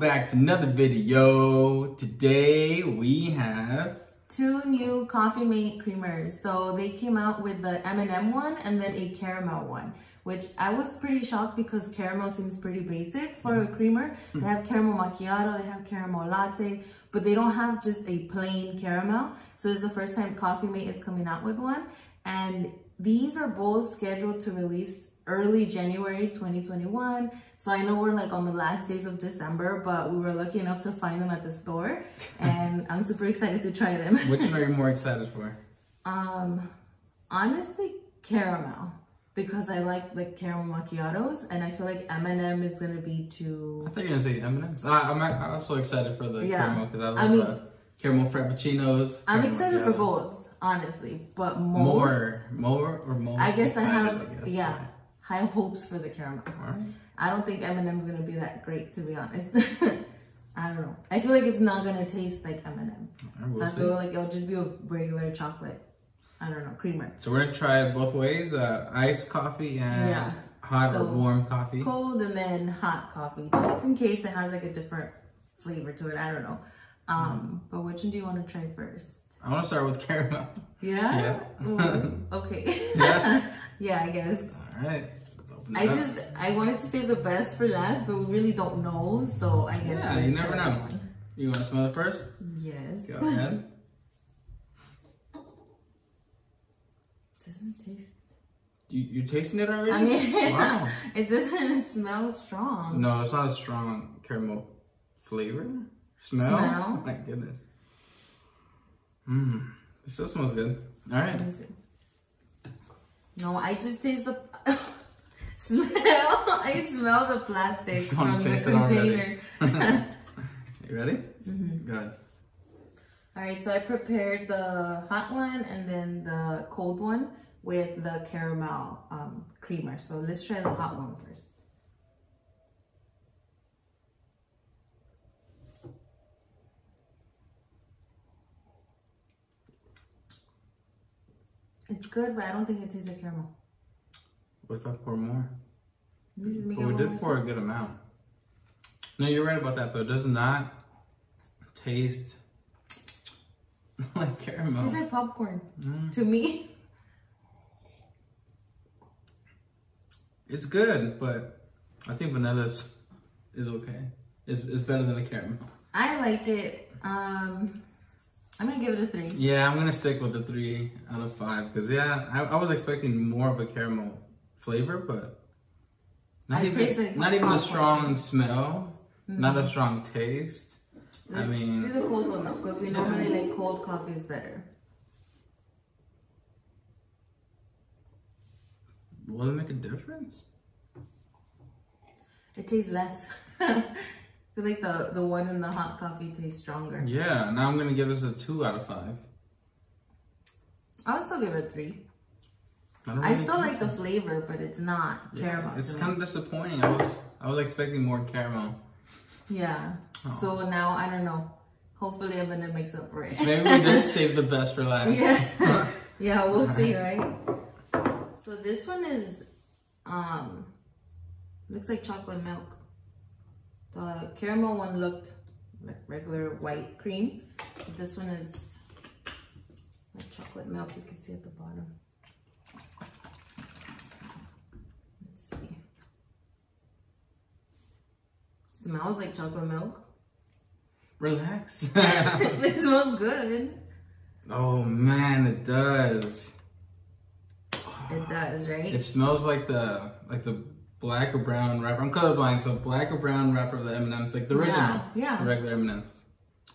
back to another video. Today we have two new Coffee Mate creamers. So they came out with the M&M one and then a caramel one, which I was pretty shocked because caramel seems pretty basic for a creamer. They have caramel macchiato, they have caramel latte, but they don't have just a plain caramel. So it's the first time Coffee Mate is coming out with one. And these are both scheduled to release early January 2021. So I know we're like on the last days of December, but we were lucky enough to find them at the store and I'm super excited to try them. which one are you more excited for? Um, honestly, caramel because I like like caramel macchiatos and I feel like M&M is gonna be too. I thought you were gonna say M&M's. I, I'm I'm also excited for the Yeah. caramel because I love I mean- the caramel frappuccinos. I'm caramel excited for both, honestly, but most. More, more, or most. I guess I have I guess. yeah high hopes for the caramel. Alright. I don't think M&M's gonna be that great to be honest. I don't know. I feel like it's not gonna taste like M&M. Alright, So I see. feel like it'll just be a regular chocolate. I don't know, creamer. So we're gonna try it both ways: uh, iced coffee and Yeah. hot So, or warm coffee. Cold and then hot coffee, just in case it has like a different flavor to it. I don't know. Um, but which one do you want to try first? I want to start with caramel. Yeah. Yeah. Okay. Yeah? yeah, I guess. All right. Let's open it I just I wanted to save the best for last, but we really don't know, so I guess. Yeah, you never know. one. You want to smell it first? Yes. Go ahead. Doesn't taste. You you tasting it already? I mean, wow. it doesn't smell strong. No, it's not a strong caramel flavor. Smell? Smell? Oh my goodness. Mmm. This still smells good. All right. Let me see. No, I just taste the smell. I smell the plastic from the container. You ready? Mhm. Good. All right, so I prepared the hot one and then the cold one with the caramel um, creamer. So let's try the hot one first. It's good, but I don't think it tastes like caramel. What if I pour more? Let me just make But we did pour a good amount. No, you're right about that though. It does not taste like Tastes caramel. like popcorn Mm. to me. It's good, but I think vanilla is, is okay. It's, it's better than the caramel. I like it. Um, I'm gonna give it a three. Yeah, I'm gonna stick with the three out of five because yeah, I, I was expecting more of a caramel flavor, but not I even not even a strong smell, not a mm-hmm. strong taste. I Let's mean- see the cold one though, because we normally like cold coffee is better. Will it make a difference? It tastes less. I feel like the the one in the hot coffee tastes stronger. Yeah, now I'm gonna give this a two out of five. I'll still give it a three. Don't I still like the flavor, but it's not Yeah, caramel. it's to me. kind of disappointing. I was I was expecting more caramel. yeah. Oh. So now I don't know. Hopefully, M&M makes up for it. So maybe we did save the best for last. Yeah. yeah, we'll see, right? So this one is, um, looks like chocolate milk. The caramel one looked like regular white cream. This one is like chocolate milk. You can see at the bottom. Let's see. Smells like chocolate milk. Relax. it smells good. oh man, it does. It does, right? It smells like the like the black or brown wrapper. I'm colorblind, so black or brown wrapper of the M&Ms, like the original, Yeah, yeah. the regular M&Ms.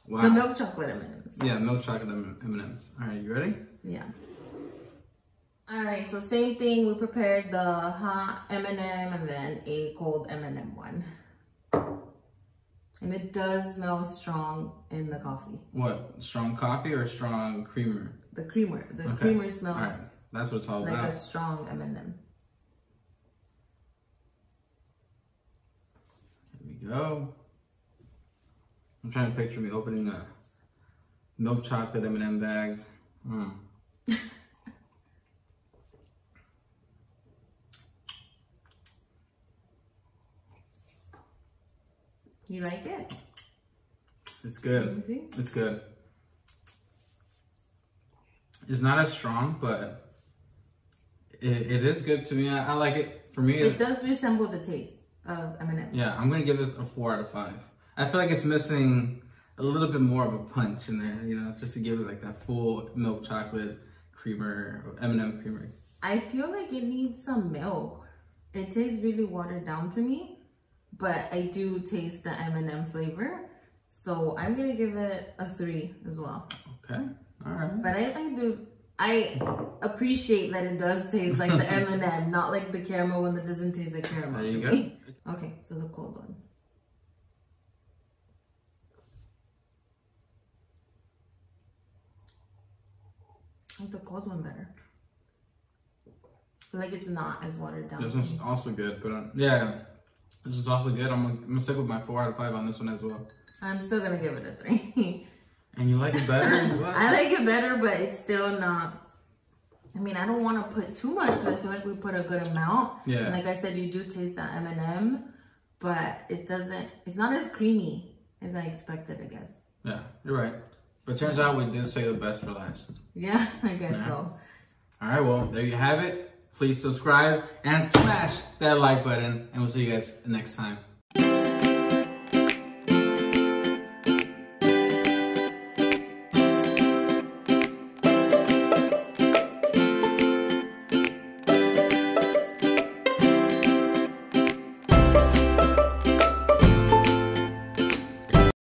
Wow. The milk chocolate M&Ms. Yeah, milk chocolate M- M&Ms. All right, you ready? Yeah. All right, so same thing. We prepared the hot M&M and then a cold M&M one. And it does smell strong in the coffee. What? Strong coffee or strong creamer? The creamer, the Okay. creamer smells right, that's what it's all like about. a strong M&M. Here we go. I'm trying to picture me opening a milk chocolate M&M bags. Mm. You like it? It's good. It's good. It's not as strong, but it, it is good to me. I, I like it. For me, It does resemble the taste of M&M. yeah, I'm gonna give this a four out of five. I feel like it's missing a little bit more of a punch in there, you know, just to give it like that full milk chocolate creamer, M&M creamer. I feel like it needs some milk. It tastes really watered down to me, but I do taste the M&M flavor. So I'm gonna give it a three as well. Okay, all right. But I, I do, I appreciate that it does taste like the M&M, not like the caramel one that doesn't taste like caramel. There you to go. me. Okay, so the cold one. I like the cold one better. Feel like it's not as watered down. This one's also good, but um, yeah, this is also good. I'm gonna, I'm gonna stick with my four out of five on this one as well. I'm still gonna give it a three. And you like it better as well? I like it better, but it's still not. I mean, I don't want to put too much because I feel like we put a good amount. Yeah. And like I said, you do taste that M and m but it doesn't. It's not as creamy as I expected. I guess. Yeah, you're right. But turns out we did say the best for last. Yeah, I guess Yeah. so. All right, well, there you have it. Please subscribe and smash that like button, and we'll see you guys next time.